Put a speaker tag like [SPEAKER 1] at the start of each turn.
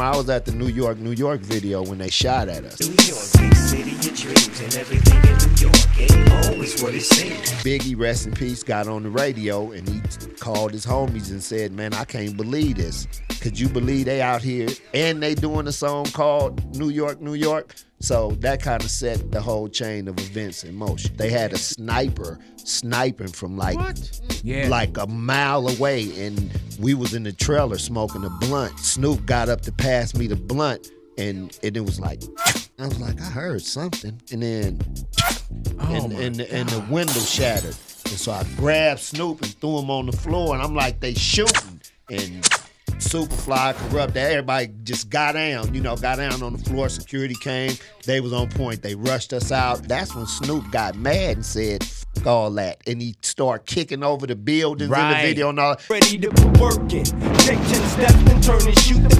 [SPEAKER 1] I was at the New York, New York video when they shot at us.
[SPEAKER 2] New York, big city of dreams, and everything in New York ain't always what it seems.
[SPEAKER 1] Biggie, rest in peace, got on the radio and he called his homies and said, "Man, I can't believe this. Could you believe they out here and they doing a song called New York, New York?" So that kind of set the whole chain of events in motion. They had a sniper sniping from like
[SPEAKER 3] Yeah.
[SPEAKER 1] like a mile away, and we was in the trailer smoking a blunt. Snoop got up to pass me the blunt, and, and it was like, I was like, I heard something, and then oh and, and, the, and the window shattered. And so I grabbed Snoop and threw him on the floor, and I'm like, they shooting. And Superfly, Kurupt, everybody just got down, you know, got down on the floor. Security came, they was on point. They rushed us out. That's when Snoop got mad and said, all that. And he start kicking over the buildings in the video and all.
[SPEAKER 4] Ready to put work in. Take 10 steps and turn and shoot the first.